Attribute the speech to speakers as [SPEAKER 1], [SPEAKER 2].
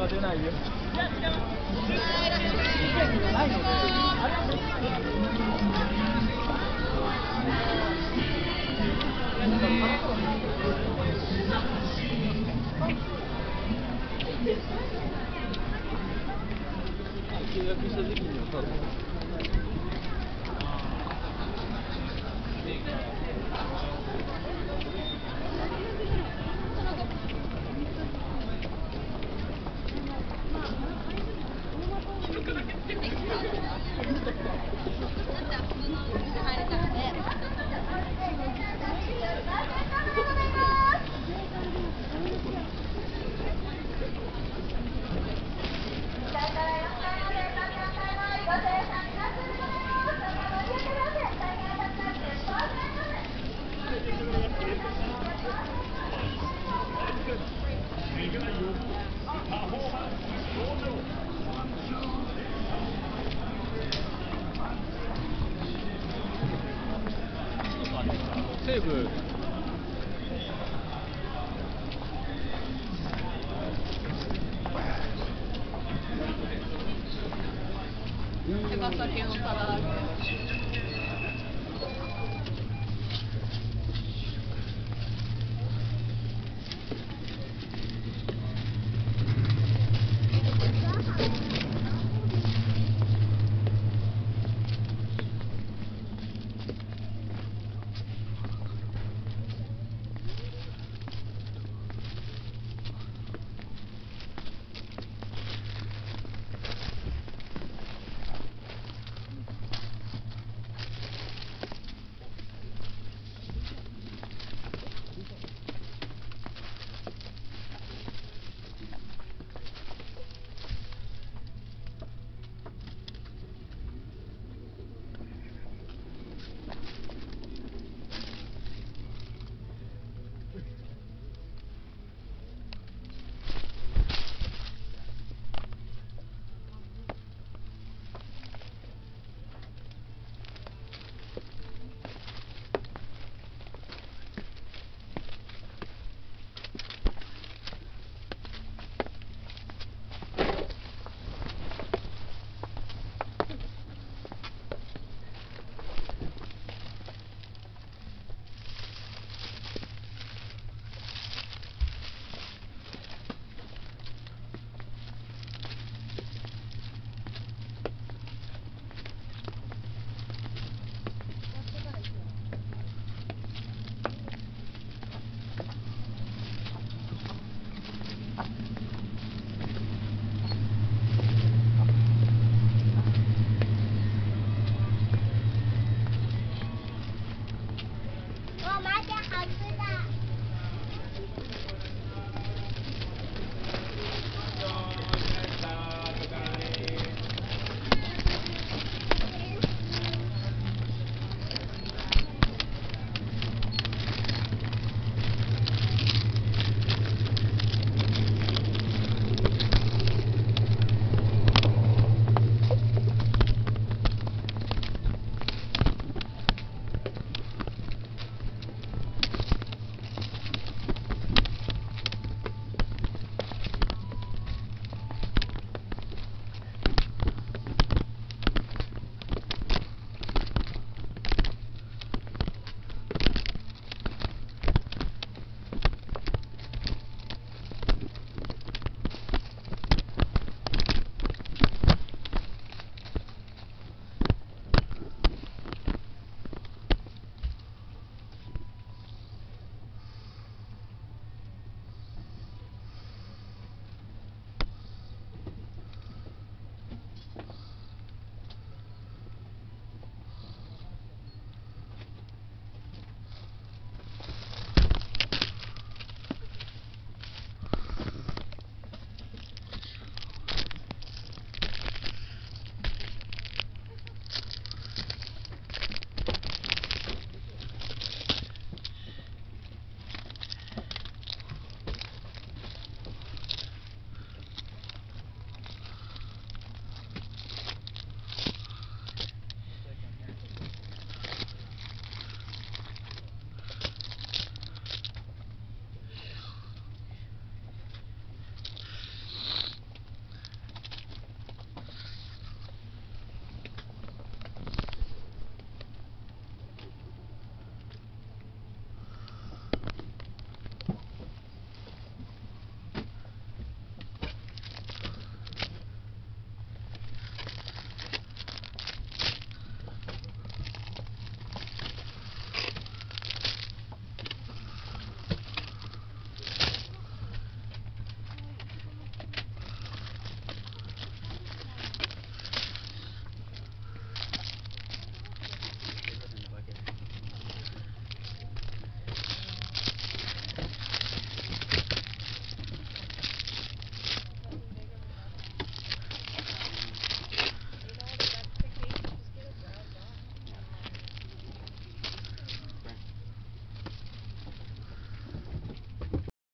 [SPEAKER 1] が出ないよ。契約した時には多分
[SPEAKER 2] comigo. Eu gosto aqui não falar.